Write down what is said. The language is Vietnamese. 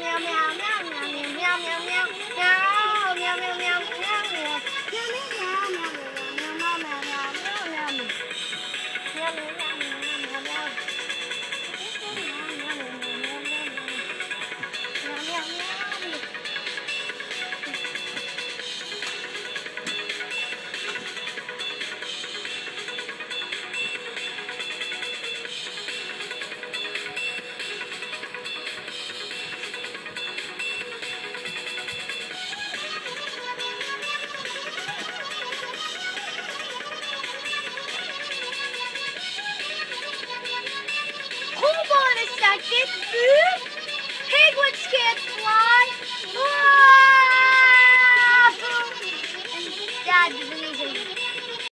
mèo mèo mèo mèo mèo mèo mèo mèo mèo mèo mèo mèo mèo I get food?